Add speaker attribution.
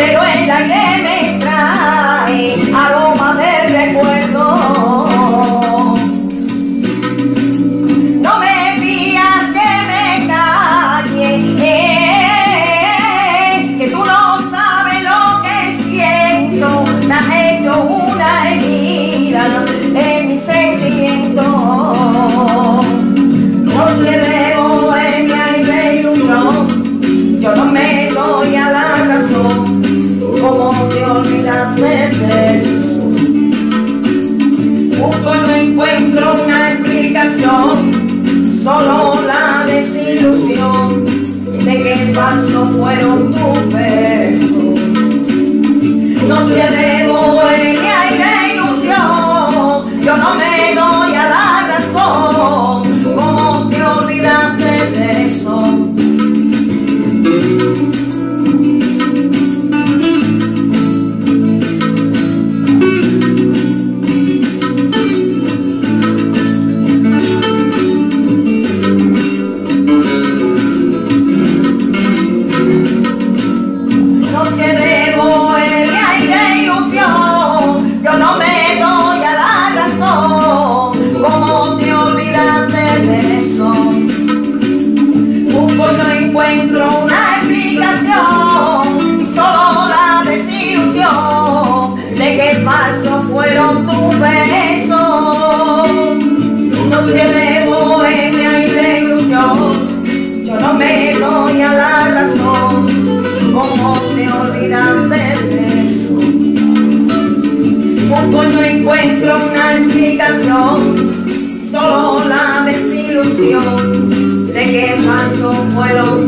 Speaker 1: primero en la iglesia. muero cuando encuentro una explicación, solo la desilusión de que cuando puedo